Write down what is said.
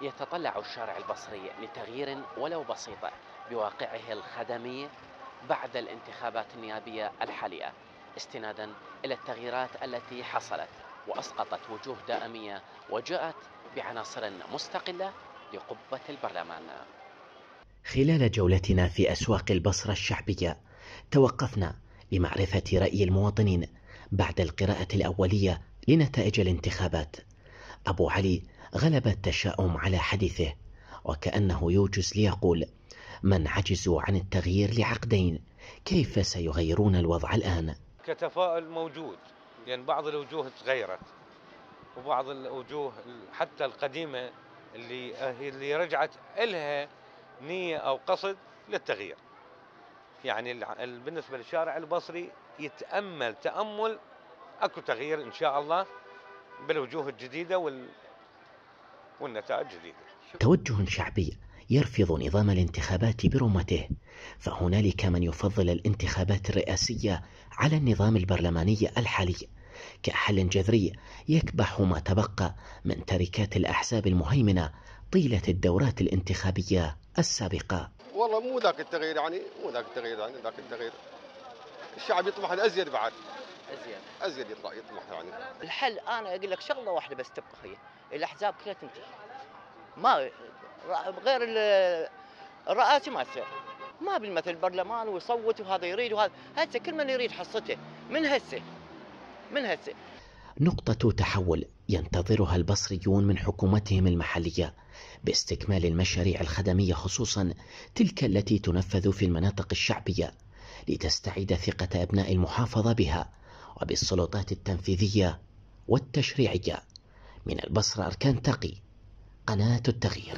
يتطلع الشارع البصري لتغيير ولو بسيط بواقعه الخدمي بعد الانتخابات النيابية الحالية استنادا إلى التغييرات التي حصلت وأسقطت وجوه دائمية وجاءت بعناصر مستقلة لقبة البرلمان. خلال جولتنا في أسواق البصرة الشعبية توقفنا لمعرفة رأي المواطنين بعد القراءة الأولية لنتائج الانتخابات. أبو علي غلب التشاؤم على حديثه وكأنه يوجز ليقول من عجزوا عن التغيير لعقدين كيف سيغيرون الوضع الآن؟ كتفاؤل موجود لأن يعني بعض الوجوه تغيرت وبعض الوجوه حتى القديمة اللي اللي رجعت إلها نية أو قصد للتغيير يعني بالنسبة للشارع البصري يتأمل تأمل أكو تغيير إن شاء الله بالوجوه الجديدة وال... والنتائج الجديدة توجه شعبي يرفض نظام الانتخابات برمته فهنالك من يفضل الانتخابات الرئاسية على النظام البرلماني الحالي كحل جذري يكبح ما تبقى من تركات الأحزاب المهيمنة طيلة الدورات الانتخابية السابقة. والله مو ذاك التغيير يعني مو ذاك التغيير يعني ذاك التغيير. الشعب يطمح الأزيد بعد. أزيد. أزيد يطلع يطمح يعني. الحل أنا أقول لك شغلة واحدة بس تبقى هي. الأحزاب كلها تنتهي. ما غير الرئاسي ما يصير. ما بالمثل البرلمان ويصوت وهذا يريد وهذا. هسه كل من يريد حصته. من هسه؟ من هسه؟ نقطة تحول ينتظرها البصريون من حكومتهم المحلية باستكمال المشاريع الخدمية خصوصا تلك التي تنفذ في المناطق الشعبية لتستعيد ثقة أبناء المحافظة بها. وبالسلطات التنفيذية والتشريعية من البصرة أركان تقي قناة التغيير.